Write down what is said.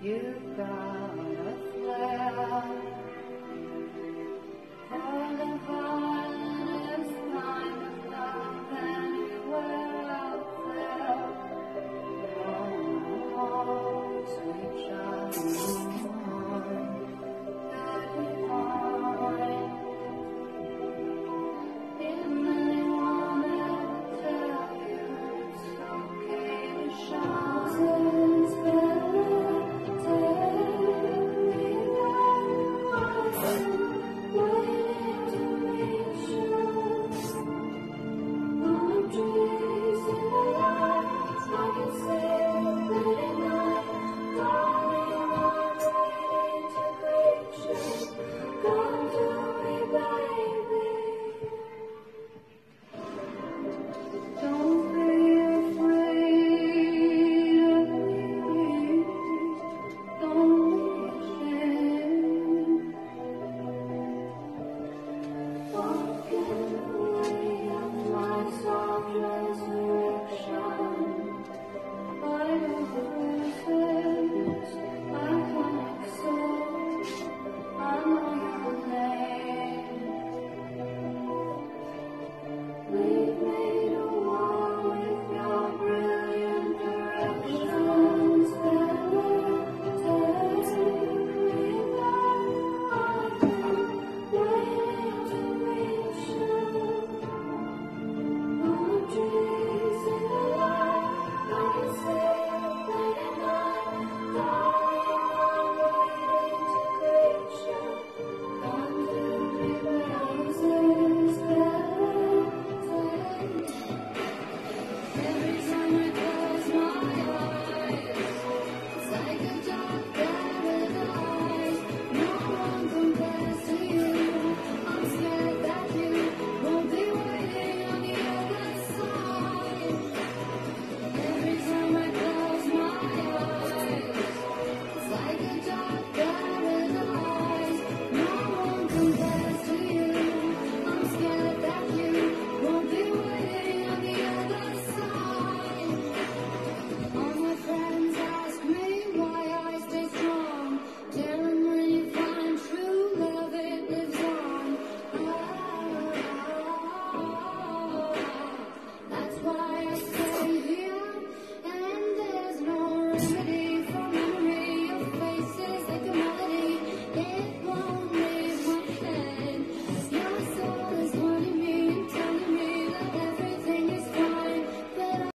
You've got minute.